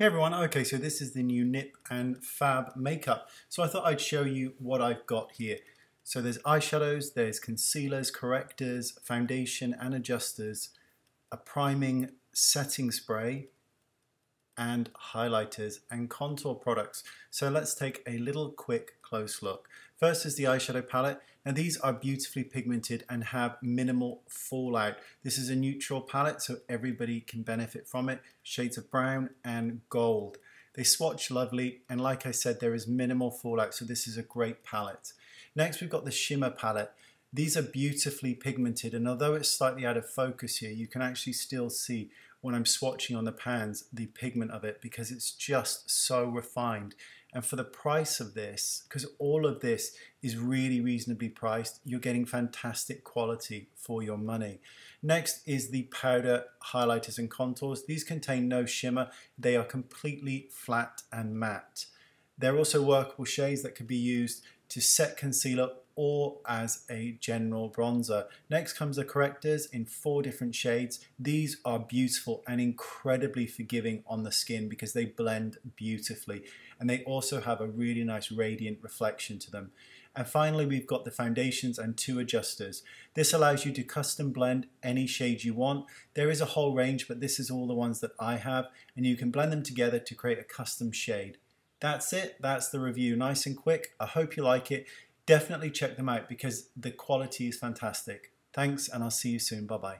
Hey everyone, okay, so this is the new Nip and Fab makeup. So I thought I'd show you what I've got here. So there's eyeshadows, there's concealers, correctors, foundation and adjusters, a priming setting spray, and highlighters and contour products. So let's take a little quick close look. First is the eyeshadow palette. Now these are beautifully pigmented and have minimal fallout. This is a neutral palette so everybody can benefit from it. Shades of brown and gold. They swatch lovely and like I said there is minimal fallout so this is a great palette. Next we've got the shimmer palette. These are beautifully pigmented and although it's slightly out of focus here you can actually still see when I'm swatching on the pans the pigment of it because it's just so refined and for the price of this, because all of this is really reasonably priced, you're getting fantastic quality for your money. Next is the powder highlighters and contours. These contain no shimmer. They are completely flat and matte. They're also workable shades that can be used to set concealer or as a general bronzer. Next comes the correctors in four different shades. These are beautiful and incredibly forgiving on the skin because they blend beautifully and they also have a really nice radiant reflection to them. And finally, we've got the foundations and two adjusters. This allows you to custom blend any shade you want. There is a whole range, but this is all the ones that I have, and you can blend them together to create a custom shade. That's it. That's the review. Nice and quick. I hope you like it. Definitely check them out because the quality is fantastic. Thanks, and I'll see you soon. Bye-bye.